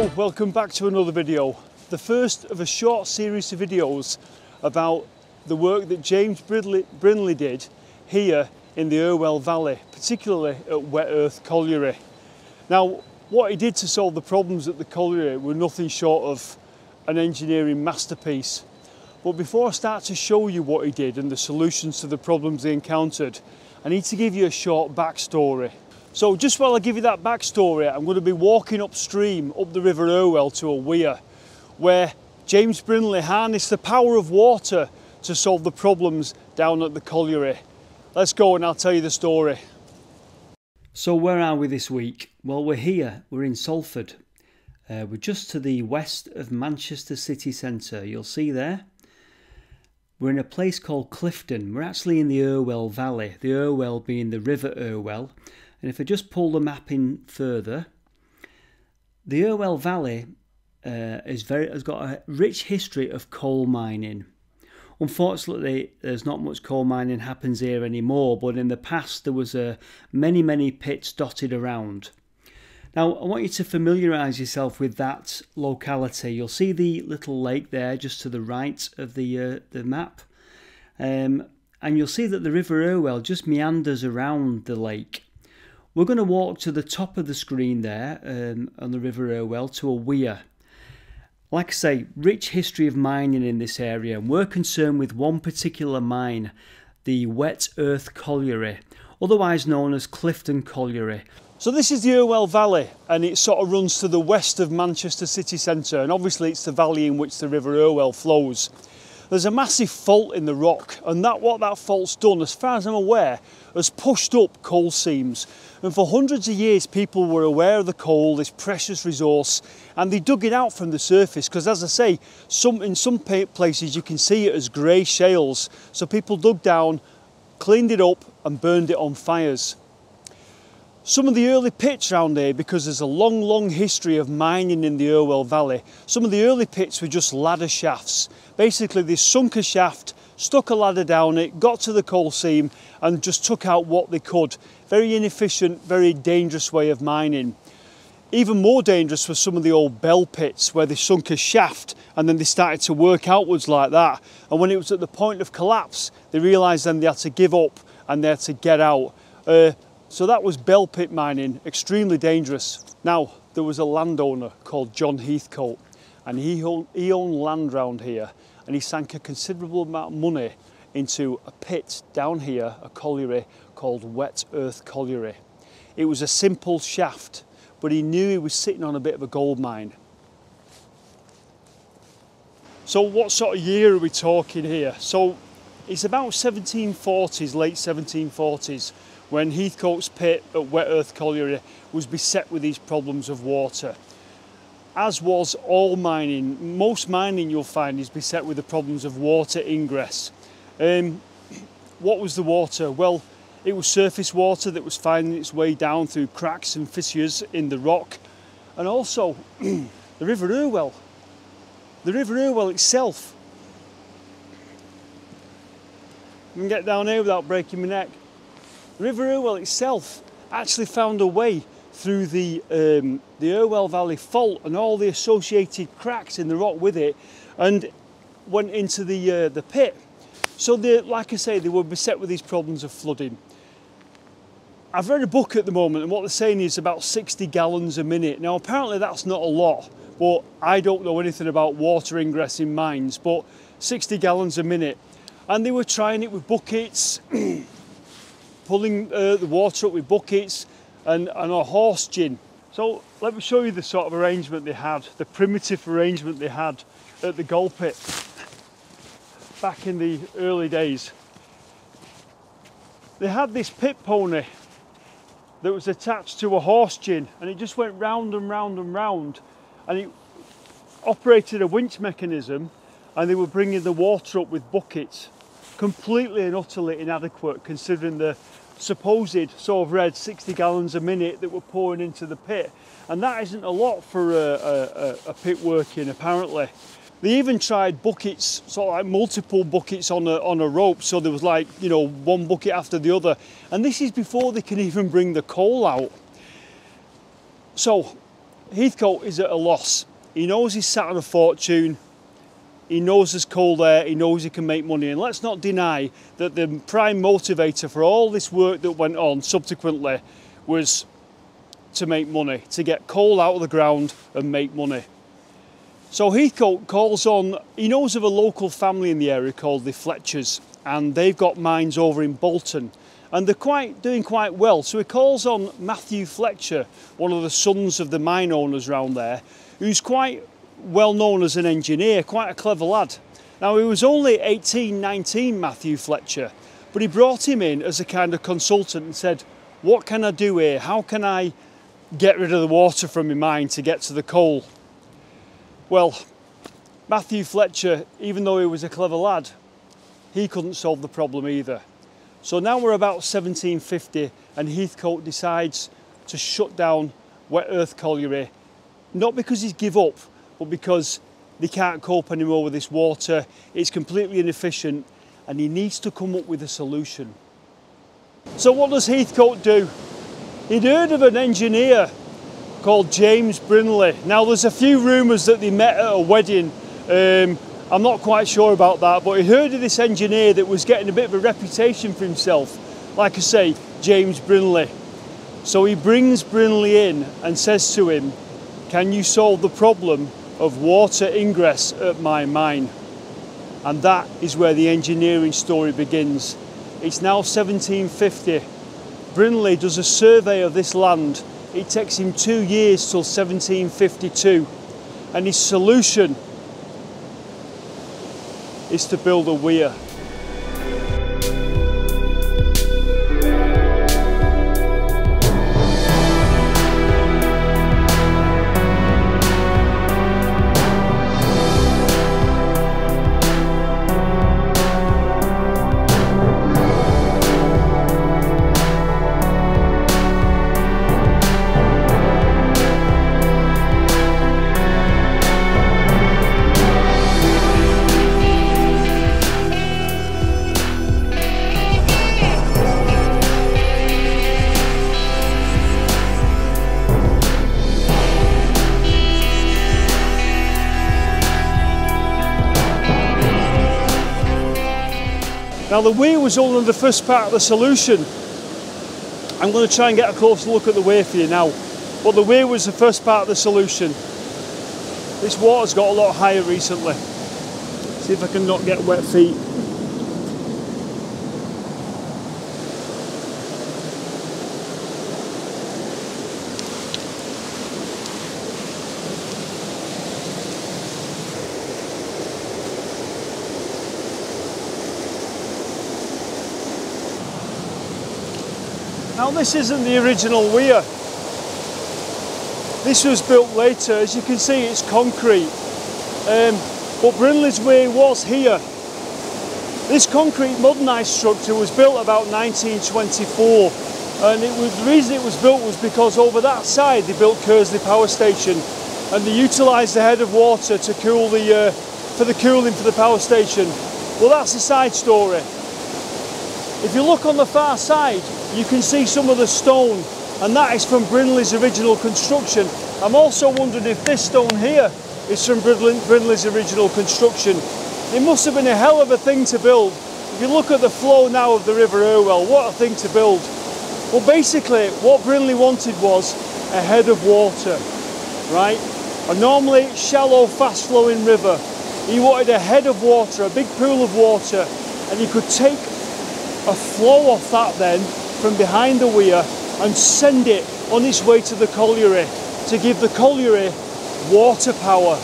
welcome back to another video. The first of a short series of videos about the work that James Brindley did here in the Irwell Valley, particularly at Wet Earth Colliery. Now, what he did to solve the problems at the colliery were nothing short of an engineering masterpiece. But before I start to show you what he did and the solutions to the problems he encountered, I need to give you a short backstory. So just while I give you that backstory, I'm going to be walking upstream up the River Irwell to a weir where James Brindley harnessed the power of water to solve the problems down at the colliery. Let's go and I'll tell you the story. So where are we this week? Well, we're here. We're in Salford. Uh, we're just to the west of Manchester city centre. You'll see there. We're in a place called Clifton. We're actually in the Irwell Valley, the Irwell being the River Irwell, and if I just pull the map in further, the Irwell Valley uh, is very has got a rich history of coal mining. Unfortunately, there's not much coal mining happens here anymore, but in the past there was uh, many many pits dotted around. Now I want you to familiarise yourself with that locality. You'll see the little lake there just to the right of the uh, the map, um, and you'll see that the River Irwell just meanders around the lake. We're going to walk to the top of the screen there um, on the River Irwell to a weir. Like I say, rich history of mining in this area, and we're concerned with one particular mine, the Wet Earth Colliery, otherwise known as Clifton Colliery. So this is the Irwell Valley and it sort of runs to the west of Manchester city centre and obviously it's the valley in which the River Irwell flows. There's a massive fault in the rock and that what that fault's done, as far as I'm aware, has pushed up coal seams. And for hundreds of years people were aware of the coal, this precious resource, and they dug it out from the surface because as I say, some in some places you can see it as grey shales. So people dug down, cleaned it up and burned it on fires. Some of the early pits around here, because there's a long, long history of mining in the Irwell Valley, some of the early pits were just ladder shafts. Basically, they sunk a shaft, stuck a ladder down it, got to the coal seam and just took out what they could. Very inefficient, very dangerous way of mining. Even more dangerous were some of the old bell pits where they sunk a shaft and then they started to work outwards like that. And when it was at the point of collapse, they realised then they had to give up and they had to get out. Uh, so that was bell pit mining, extremely dangerous. Now, there was a landowner called John Heathcote and he owned, he owned land round here and he sank a considerable amount of money into a pit down here, a colliery called Wet Earth Colliery. It was a simple shaft, but he knew he was sitting on a bit of a gold mine. So what sort of year are we talking here? So it's about 1740s, late 1740s, when Heathcote's pit at Wet Earth Colliery was beset with these problems of water. As was all mining, most mining you'll find is beset with the problems of water ingress. Um, what was the water? Well, it was surface water that was finding its way down through cracks and fissures in the rock. And also the River Irwell. The River Irwell itself. I can get down here without breaking my neck. River Irwell itself actually found a way through the, um, the Irwell Valley fault and all the associated cracks in the rock with it and went into the, uh, the pit. So, they, like I say, they were beset with these problems of flooding. I've read a book at the moment, and what they're saying is about 60 gallons a minute. Now, apparently, that's not a lot, but I don't know anything about water ingress in mines, but 60 gallons a minute. And they were trying it with buckets. pulling uh, the water up with buckets and, and a horse gin. So let me show you the sort of arrangement they had, the primitive arrangement they had at the gold pit back in the early days. They had this pit pony that was attached to a horse gin and it just went round and round and round and it operated a winch mechanism and they were bringing the water up with buckets completely and utterly inadequate considering the supposed sort of read 60 gallons a minute that were pouring into the pit. And that isn't a lot for a, a, a pit working apparently. They even tried buckets sort of like multiple buckets on a, on a rope. So there was like you know one bucket after the other. And this is before they can even bring the coal out. So Heathcote is at a loss. He knows he's sat on a fortune, he knows there's coal there, he knows he can make money. And let's not deny that the prime motivator for all this work that went on subsequently was to make money, to get coal out of the ground and make money. So Heathcote calls on, he knows of a local family in the area called the Fletchers, and they've got mines over in Bolton and they're quite doing quite well. So he calls on Matthew Fletcher, one of the sons of the mine owners around there, who's quite well known as an engineer, quite a clever lad. Now he was only 18, 19, Matthew Fletcher, but he brought him in as a kind of consultant and said, what can I do here? How can I get rid of the water from my mine to get to the coal? Well, Matthew Fletcher, even though he was a clever lad, he couldn't solve the problem either. So now we're about 1750 and Heathcote decides to shut down Wet Earth Colliery, not because he's give up, but because they can't cope anymore with this water, it's completely inefficient and he needs to come up with a solution. So what does Heathcote do? He'd heard of an engineer called James Brindley. Now there's a few rumours that they met at a wedding um, I'm not quite sure about that, but he heard of this engineer that was getting a bit of a reputation for himself. Like I say, James Brindley. So he brings Brindley in and says to him, Can you solve the problem of water ingress at my mine? And that is where the engineering story begins. It's now 1750. Brindley does a survey of this land. It takes him two years till 1752. And his solution is to build a weir. Now the weir was only the first part of the solution. I'm going to try and get a closer look at the weir for you now. But the weir was the first part of the solution. This water's got a lot higher recently. See if I can not get wet feet. This isn't the original weir. This was built later, as you can see it's concrete. Um, but Brindley's Weir was here. This concrete modernised structure was built about 1924 and it was, the reason it was built was because over that side they built Kearsley Power Station and they utilised the head of water to cool the, uh, for the cooling for the power station. Well that's a side story. If you look on the far side you can see some of the stone and that is from Brindley's original construction. I'm also wondering if this stone here is from Brindley's original construction. It must have been a hell of a thing to build. If you look at the flow now of the River Irwell, what a thing to build. Well basically what Brindley wanted was a head of water, right? A normally shallow fast flowing river. He wanted a head of water, a big pool of water and he could take a flow off that then from behind the weir and send it on its way to the colliery to give the colliery water power.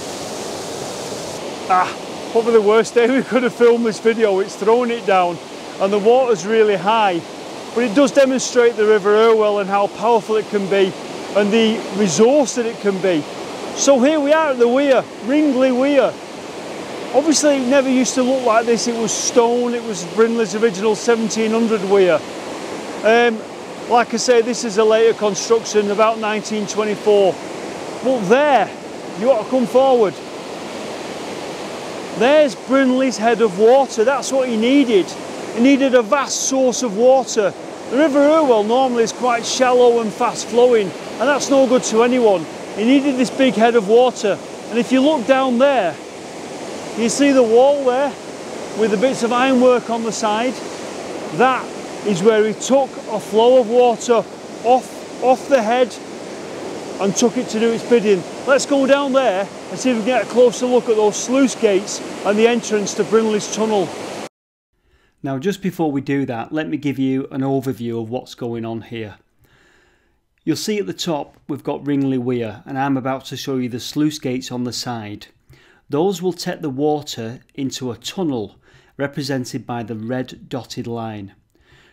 Ah, probably the worst day we could have filmed this video. It's throwing it down and the water's really high. But it does demonstrate the River Irwell and how powerful it can be and the resource that it can be. So here we are at the weir, Ringley Weir. Obviously it never used to look like this, it was stone, it was Brindley's original 1700 weir. Um, like I say, this is a later construction, about 1924. But there, you ought to come forward. There's Brindley's head of water. That's what he needed. He needed a vast source of water. The River Irwell normally is quite shallow and fast flowing, and that's no good to anyone. He needed this big head of water. And if you look down there, you see the wall there with the bits of ironwork on the side. That is where he took a flow of water off, off the head and took it to do its bidding. Let's go down there and see if we can get a closer look at those sluice gates and the entrance to Brindley's Tunnel. Now just before we do that, let me give you an overview of what's going on here. You'll see at the top we've got Ringley Weir and I'm about to show you the sluice gates on the side. Those will take the water into a tunnel represented by the red dotted line.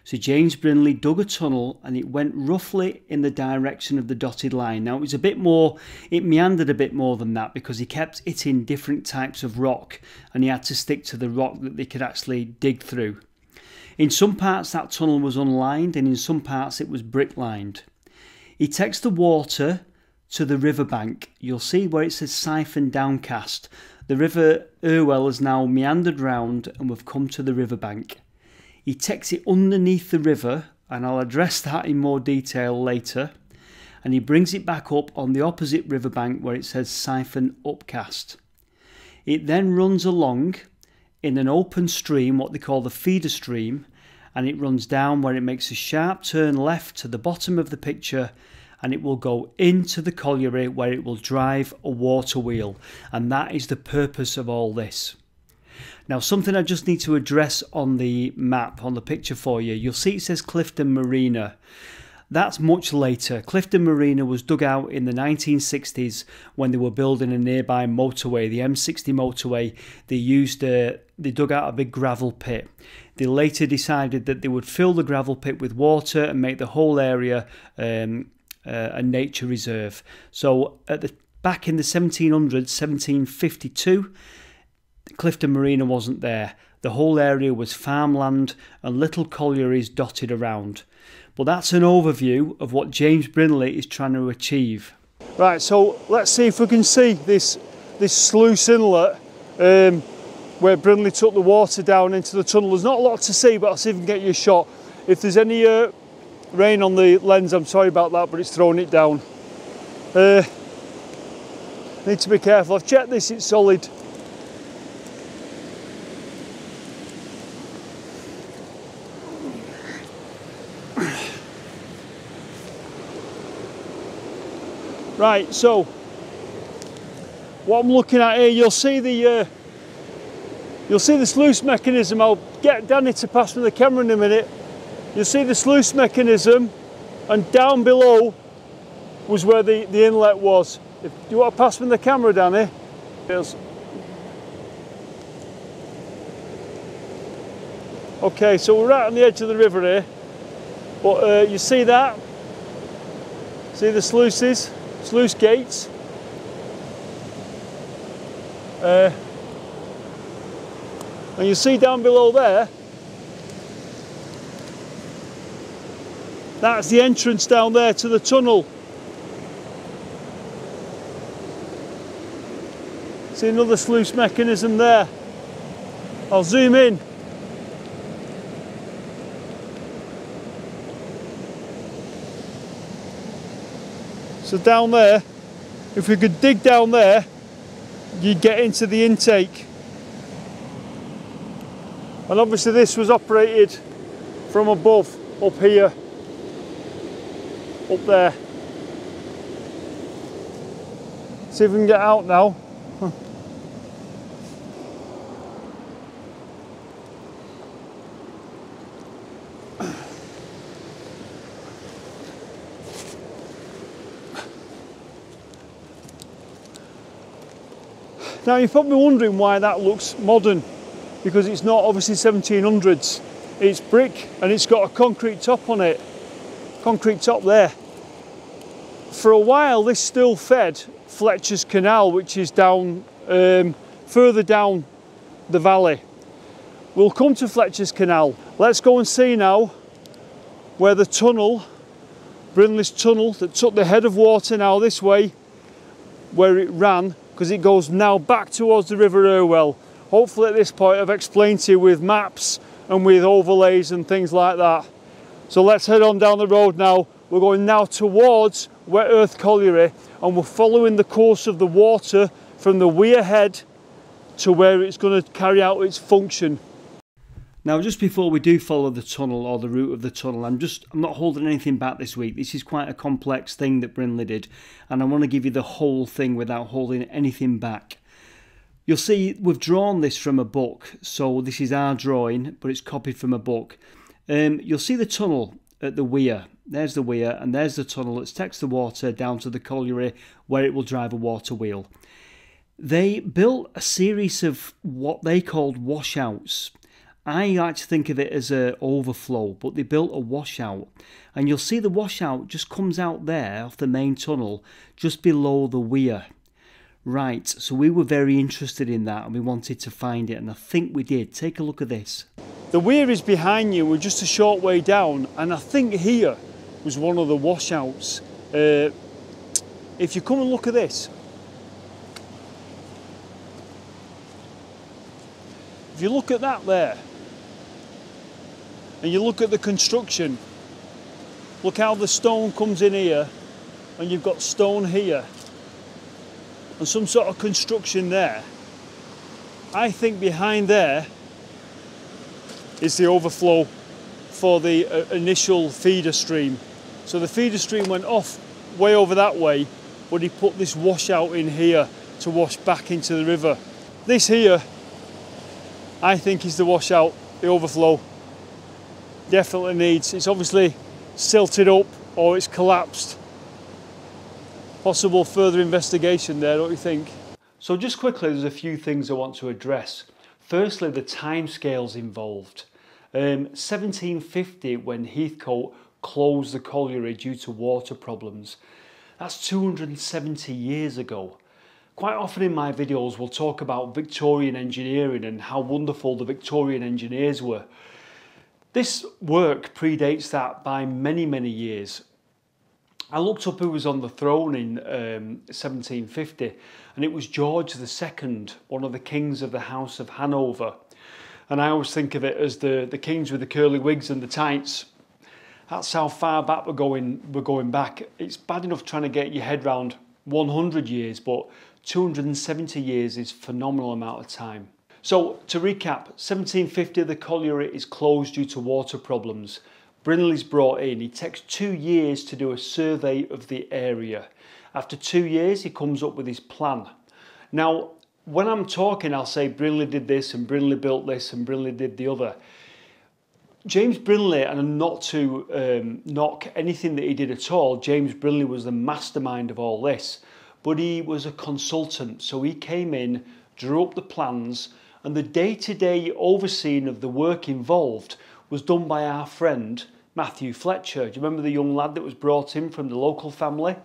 So James Brindley dug a tunnel and it went roughly in the direction of the dotted line. Now it was a bit more, it meandered a bit more than that because he kept hitting different types of rock and he had to stick to the rock that they could actually dig through. In some parts that tunnel was unlined and in some parts it was brick lined. He takes the water to the riverbank. You'll see where it says siphon downcast. The river Irwell has now meandered round and we've come to the riverbank. He takes it underneath the river, and I'll address that in more detail later. And he brings it back up on the opposite riverbank where it says siphon upcast. It then runs along in an open stream, what they call the feeder stream, and it runs down where it makes a sharp turn left to the bottom of the picture and it will go into the colliery where it will drive a water wheel and that is the purpose of all this. Now, something I just need to address on the map, on the picture for you, you'll see it says Clifton Marina. That's much later. Clifton Marina was dug out in the 1960s when they were building a nearby motorway, the M60 motorway. They used a, they dug out a big gravel pit. They later decided that they would fill the gravel pit with water and make the whole area um, uh, a nature reserve. So at the back in the 1700s, 1752 Clifton Marina wasn't there. The whole area was farmland and little collieries dotted around. But that's an overview of what James Brindley is trying to achieve. Right, so let's see if we can see this, this sluice inlet um, where Brindley took the water down into the tunnel. There's not a lot to see, but I'll see if I can get you a shot. If there's any uh, rain on the lens, I'm sorry about that, but it's thrown it down. Uh, need to be careful. I've checked this, it's solid. Right, so what I'm looking at here, you'll see the uh, you'll see the sluice mechanism. I'll get Danny to pass me the camera in a minute. You'll see the sluice mechanism, and down below was where the, the inlet was. If, do you want to pass me the camera, Danny? Yes. Okay, so we're right on the edge of the river here, but uh, you see that? See the sluices? Sluice gates. Uh, and you see down below there, that's the entrance down there to the tunnel. See another sluice mechanism there. I'll zoom in. So down there, if we could dig down there, you'd get into the intake. And obviously this was operated from above, up here, up there. See if we can get out now. Now you're probably wondering why that looks modern because it's not obviously 1700s. It's brick and it's got a concrete top on it. Concrete top there. For a while this still fed Fletcher's Canal which is down um, further down the valley. We'll come to Fletcher's Canal. Let's go and see now where the tunnel, Brindley's tunnel that took the head of water now this way, where it ran because it goes now back towards the River Irwell. Hopefully at this point I've explained to you with maps and with overlays and things like that. So let's head on down the road now. We're going now towards Wet Earth Colliery and we're following the course of the water from the weir head to where it's going to carry out its function. Now, just before we do follow the tunnel or the route of the tunnel, I'm just I'm not holding anything back this week. This is quite a complex thing that Brindley did, and I want to give you the whole thing without holding anything back. You'll see we've drawn this from a book, so this is our drawing, but it's copied from a book. Um, you'll see the tunnel at the weir. There's the weir, and there's the tunnel that takes the water down to the colliery where it will drive a water wheel. They built a series of what they called washouts. I like to think of it as a overflow, but they built a washout, and you'll see the washout just comes out there off the main tunnel, just below the weir. Right, so we were very interested in that and we wanted to find it, and I think we did. Take a look at this. The weir is behind you, we're just a short way down, and I think here was one of the washouts. Uh, if you come and look at this, if you look at that there, and you look at the construction, look how the stone comes in here, and you've got stone here and some sort of construction there. I think behind there is the overflow for the uh, initial feeder stream. So the feeder stream went off way over that way, but he put this washout in here to wash back into the river. This here, I think is the washout, the overflow. Definitely needs, it's obviously silted up or it's collapsed possible further investigation there, don't you think? So just quickly, there's a few things I want to address. Firstly, the timescales involved. Um, 1750, when Heathcote closed the colliery due to water problems. That's 270 years ago. Quite often in my videos we'll talk about Victorian engineering and how wonderful the Victorian engineers were. This work predates that by many, many years. I looked up who was on the throne in um, 1750 and it was George II, one of the kings of the House of Hanover. And I always think of it as the, the kings with the curly wigs and the tights. That's how far back we're going, we're going back. It's bad enough trying to get your head round 100 years, but 270 years is phenomenal amount of time. So to recap, 1750 the colliery is closed due to water problems. Brindley's brought in. He takes two years to do a survey of the area. After two years, he comes up with his plan. Now, when I'm talking, I'll say Brindley did this and Brindley built this and Brindley did the other. James Brindley, and not to um, knock anything that he did at all, James Brindley was the mastermind of all this, but he was a consultant. So he came in, drew up the plans, and the day to day overseeing of the work involved was done by our friend Matthew Fletcher. Do you remember the young lad that was brought in from the local family?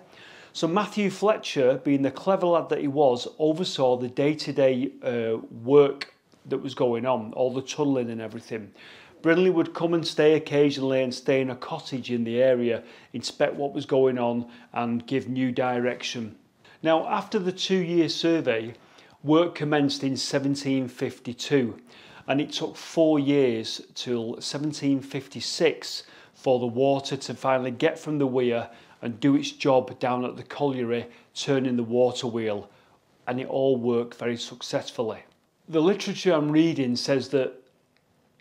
So Matthew Fletcher, being the clever lad that he was, oversaw the day-to-day uh, work that was going on, all the tunnelling and everything. Brindley would come and stay occasionally and stay in a cottage in the area, inspect what was going on and give new direction. Now, after the two-year survey, work commenced in 1752 and it took four years till 1756 for the water to finally get from the weir and do its job down at the colliery, turning the water wheel, and it all worked very successfully. The literature I'm reading says that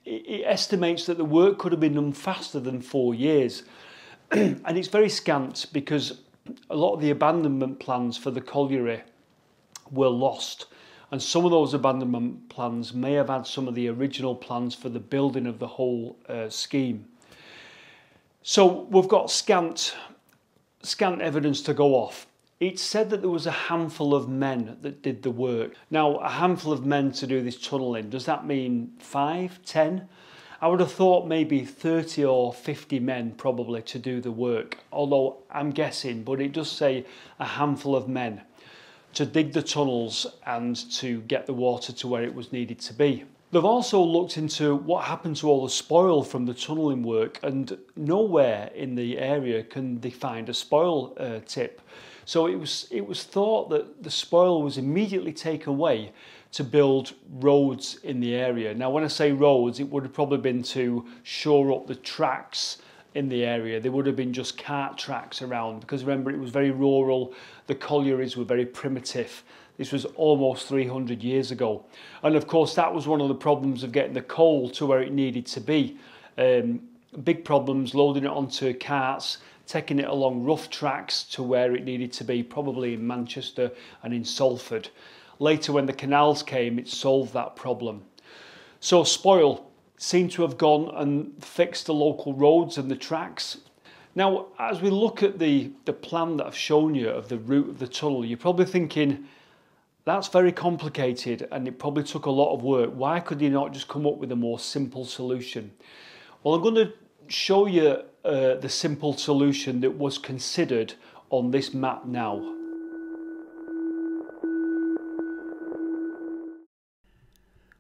it estimates that the work could have been done faster than four years, and it's very scant because a lot of the abandonment plans for the colliery were lost and some of those abandonment plans may have had some of the original plans for the building of the whole uh, scheme. So we've got scant, scant evidence to go off. It's said that there was a handful of men that did the work. Now, a handful of men to do this tunnelling, does that mean five, ten? I would have thought maybe 30 or 50 men probably to do the work, although I'm guessing, but it does say a handful of men to dig the tunnels and to get the water to where it was needed to be. They've also looked into what happened to all the spoil from the tunnelling work and nowhere in the area can they find a spoil uh, tip. So it was, it was thought that the spoil was immediately taken away to build roads in the area. Now when I say roads, it would have probably been to shore up the tracks in the area. There would have been just cart tracks around because remember it was very rural, the collieries were very primitive. This was almost 300 years ago. And of course, that was one of the problems of getting the coal to where it needed to be. Um, big problems loading it onto carts, taking it along rough tracks to where it needed to be, probably in Manchester and in Salford. Later, when the canals came, it solved that problem. So, Spoil seemed to have gone and fixed the local roads and the tracks. Now, as we look at the, the plan that I've shown you of the route of the tunnel, you're probably thinking, that's very complicated and it probably took a lot of work. Why could you not just come up with a more simple solution? Well, I'm going to show you uh, the simple solution that was considered on this map now.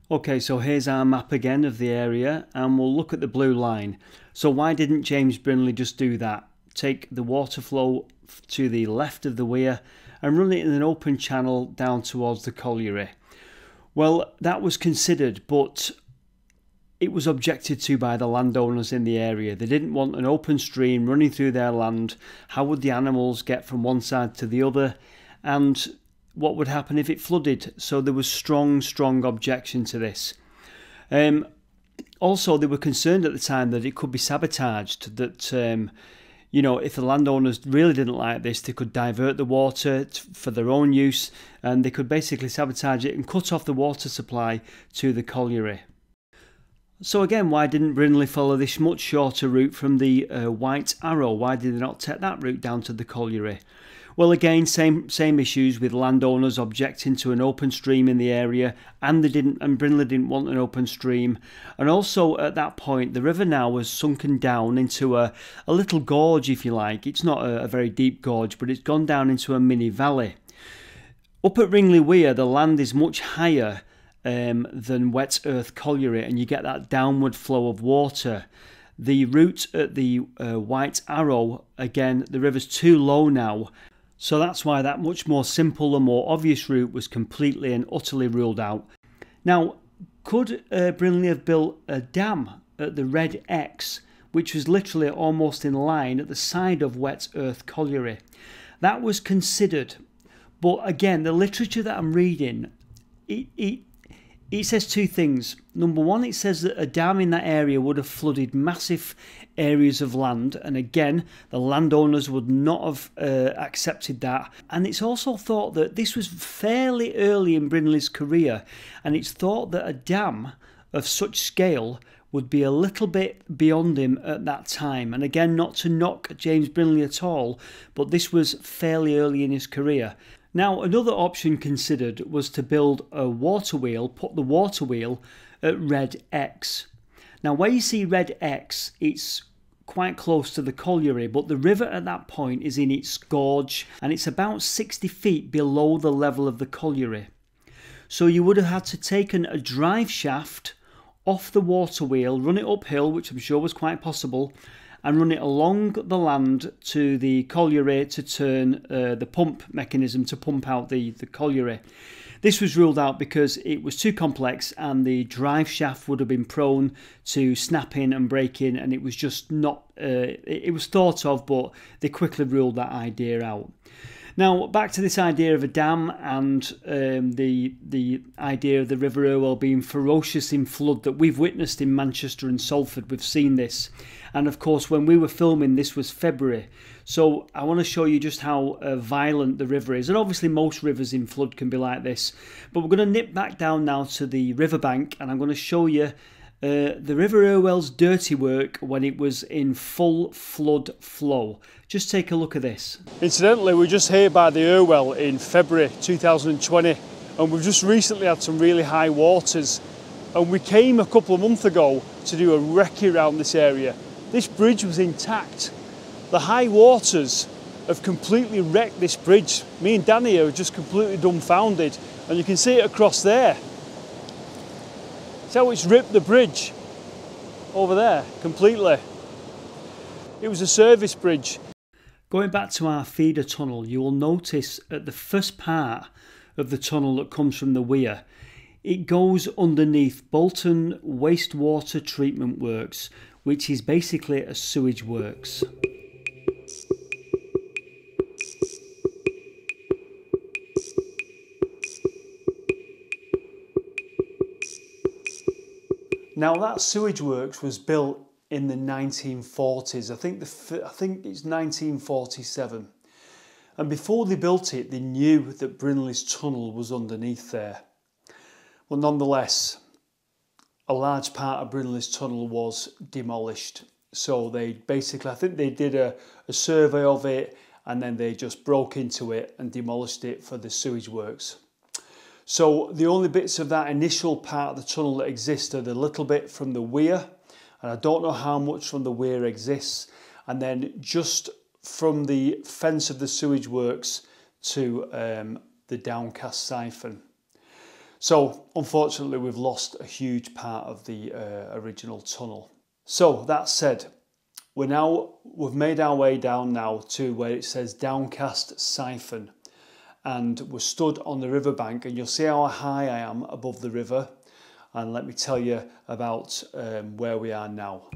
Okay, so here's our map again of the area and we'll look at the blue line. So why didn't James Brindley just do that? Take the water flow to the left of the weir and run it in an open channel down towards the colliery. Well, that was considered, but it was objected to by the landowners in the area. They didn't want an open stream running through their land. How would the animals get from one side to the other? And what would happen if it flooded? So there was strong, strong objection to this. Um, also, they were concerned at the time that it could be sabotaged, that um, you know, if the landowners really didn't like this, they could divert the water for their own use and they could basically sabotage it and cut off the water supply to the colliery. So again, why didn't Brindley follow this much shorter route from the uh, White Arrow? Why did they not take that route down to the colliery? Well, again, same same issues with landowners objecting to an open stream in the area, and they didn't, and Brindley didn't want an open stream. And also at that point, the river now was sunken down into a, a little gorge, if you like. It's not a, a very deep gorge, but it's gone down into a mini valley. Up at Ringley Weir, the land is much higher um, than Wet Earth Colliery, and you get that downward flow of water. The route at the uh, White Arrow, again, the river's too low now, so that's why that much more simple and more obvious route was completely and utterly ruled out. Now, could uh, Brindley have built a dam at the Red X, which was literally almost in line at the side of Wet Earth Colliery? That was considered, but again, the literature that I'm reading, it, it it says two things. Number one, it says that a dam in that area would have flooded massive areas of land, and again, the landowners would not have uh, accepted that. And it's also thought that this was fairly early in Brindley's career, and it's thought that a dam of such scale would be a little bit beyond him at that time. And again, not to knock James Brindley at all, but this was fairly early in his career. Now, another option considered was to build a water wheel, put the water wheel at Red X. Now, where you see Red X, it's quite close to the colliery, but the river at that point is in its gorge and it's about 60 feet below the level of the colliery. So you would have had to taken a drive shaft off the water wheel, run it uphill, which I'm sure was quite possible, and run it along the land to the colliery to turn uh, the pump mechanism to pump out the, the colliery. This was ruled out because it was too complex and the drive shaft would have been prone to snapping and breaking, and it was just not, uh, it was thought of, but they quickly ruled that idea out. Now, back to this idea of a dam and um, the the idea of the River Irwell being ferocious in flood that we've witnessed in Manchester and Salford. We've seen this, and of course, when we were filming, this was February. So I want to show you just how uh, violent the river is, and obviously most rivers in flood can be like this. But we're going to nip back down now to the riverbank, and I'm going to show you uh, the River Irwell's dirty work when it was in full flood flow. Just take a look at this. Incidentally, we're just here by the Irwell in February 2020 and we've just recently had some really high waters and we came a couple of months ago to do a recce around this area. This bridge was intact. The high waters have completely wrecked this bridge. Me and Danny are just completely dumbfounded and you can see it across there. See how it's ripped the bridge over there completely. It was a service bridge. Going back to our feeder tunnel, you will notice at the first part of the tunnel that comes from the weir, it goes underneath Bolton Wastewater Treatment Works, which is basically a sewage works. Now that sewage works was built in the 1940s. I think the I think it's 1947. And before they built it, they knew that Brindley's tunnel was underneath there. But nonetheless, a large part of Brindley's tunnel was demolished. So they basically, I think they did a, a survey of it and then they just broke into it and demolished it for the sewage works. So the only bits of that initial part of the tunnel that exist are the little bit from the weir, and I don't know how much from the weir exists, and then just from the fence of the sewage works to um, the downcast siphon. So unfortunately we've lost a huge part of the uh, original tunnel. So that said, we're now, we've made our way down now to where it says downcast siphon and we're stood on the riverbank and you'll see how high I am above the river and let me tell you about um, where we are now.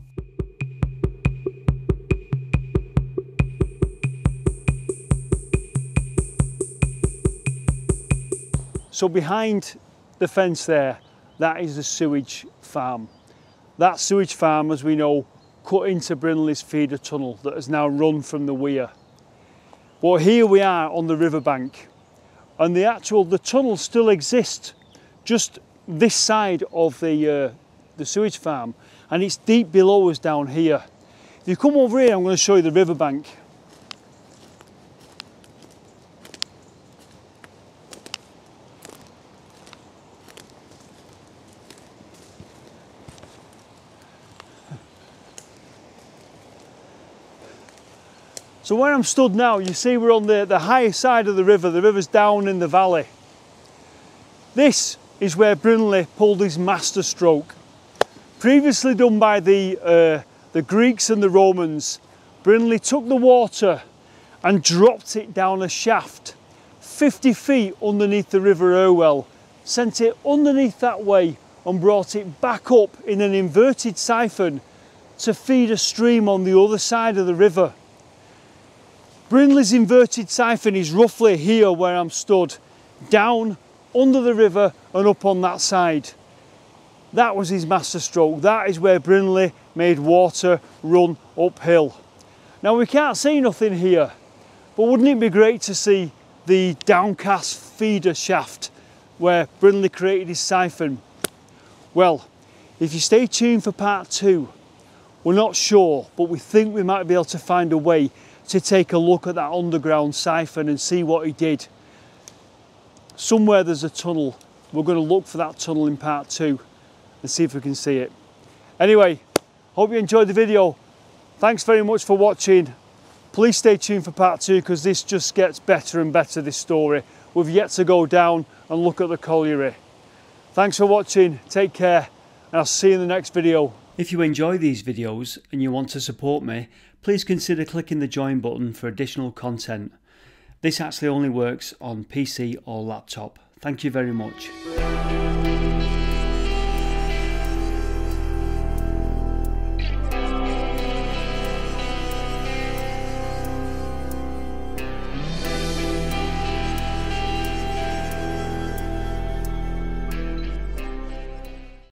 So behind the fence there, that is the sewage farm. That sewage farm, as we know, cut into Brindley's feeder tunnel that has now run from the weir. Well, here we are on the riverbank and the actual, the tunnel still exists just this side of the, uh, the sewage farm and it's deep below us down here. If you come over here, I'm going to show you the riverbank. So where I'm stood now, you see we're on the, the higher side of the river. The river's down in the valley. This is where Brindley pulled his master stroke. Previously done by the, uh, the Greeks and the Romans, Brindley took the water and dropped it down a shaft 50 feet underneath the River Irwell, sent it underneath that way and brought it back up in an inverted siphon to feed a stream on the other side of the river. Brindley's inverted siphon is roughly here where I'm stood, down under the river and up on that side. That was his masterstroke. That is where Brindley made water run uphill. Now we can't see nothing here, but wouldn't it be great to see the downcast feeder shaft where Brindley created his siphon? Well, if you stay tuned for part two, we're not sure, but we think we might be able to find a way to take a look at that underground siphon and see what he did. Somewhere there's a tunnel. We're going to look for that tunnel in part two and see if we can see it. Anyway, hope you enjoyed the video. Thanks very much for watching. Please stay tuned for part two because this just gets better and better, this story. We've yet to go down and look at the colliery. Thanks for watching, take care, and I'll see you in the next video. If you enjoy these videos and you want to support me, please consider clicking the join button for additional content. This actually only works on PC or laptop. Thank you very much.